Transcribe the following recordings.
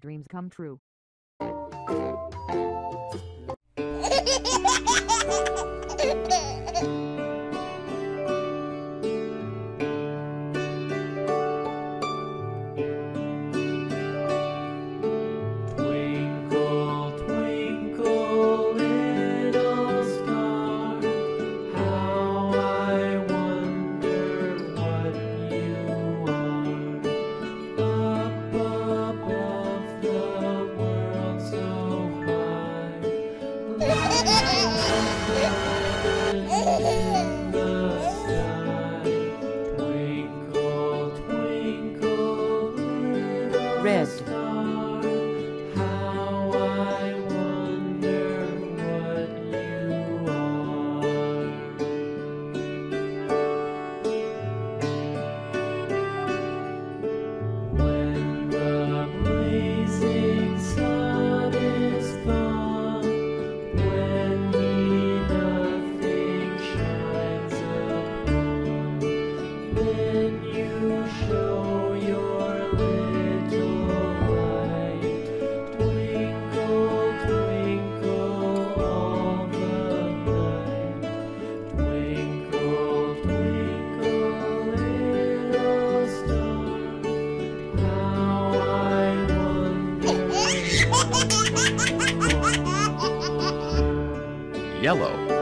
Dreams come true. Yellow.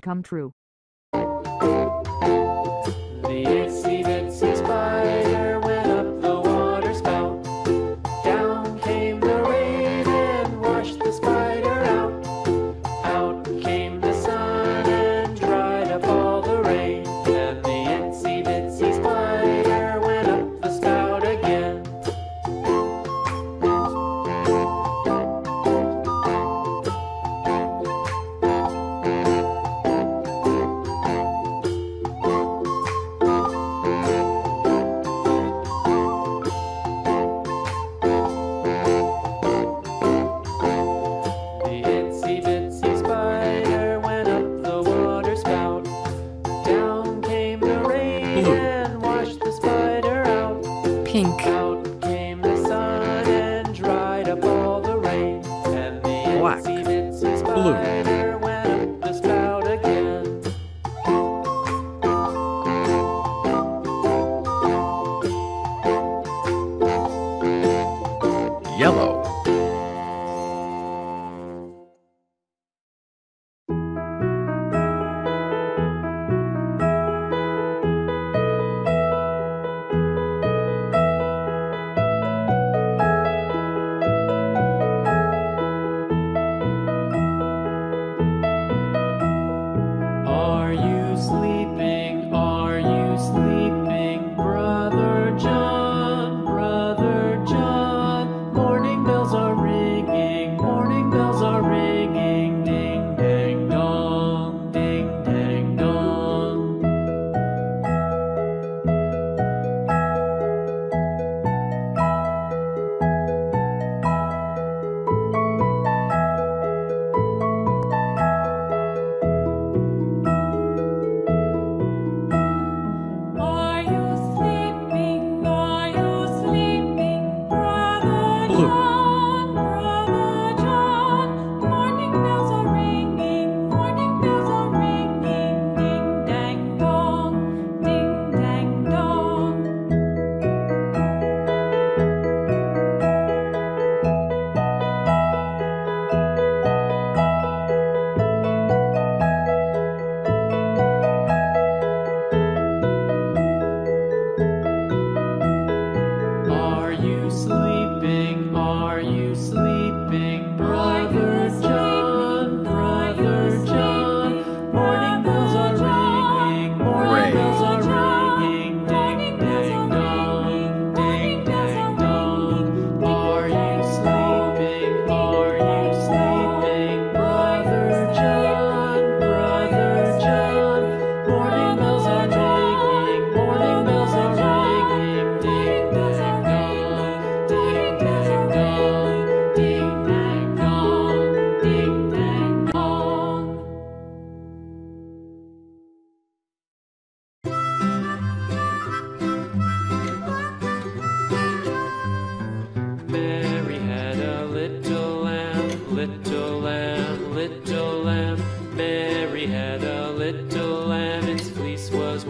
Dreams come true.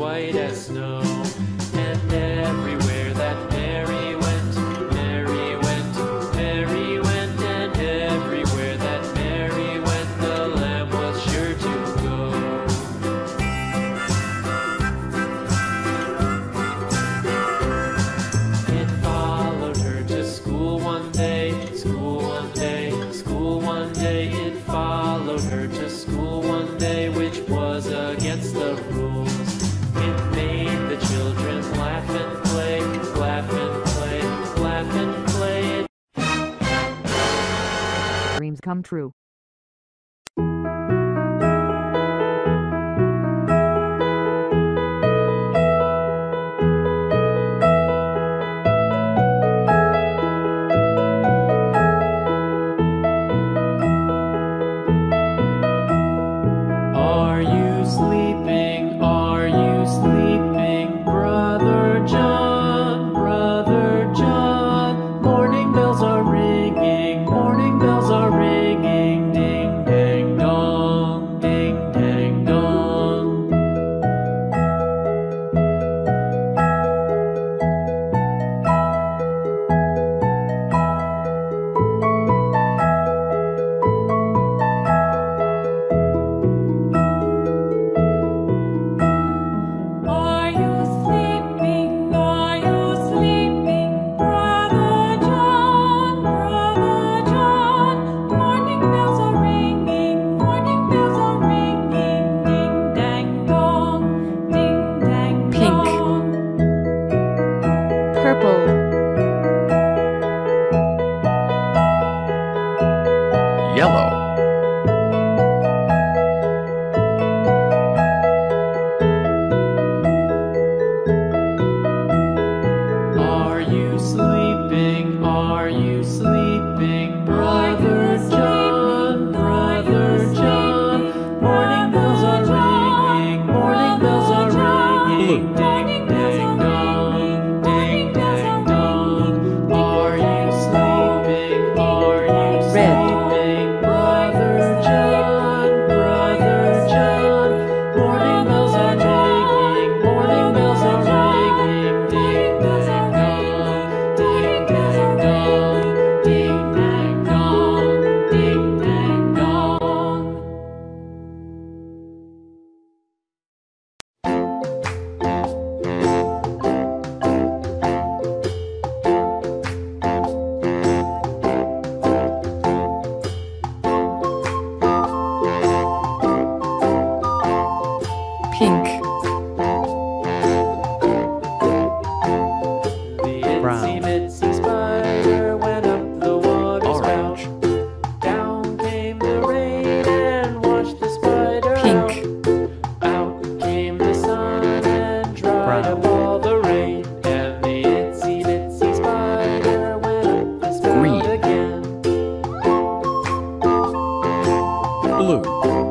white as snow. Come true. Yellow, blue.